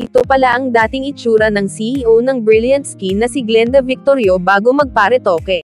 ito pala ang dating itsura ng CEO ng Brilliant Skin na si Glenda Victorio bago magparetoke.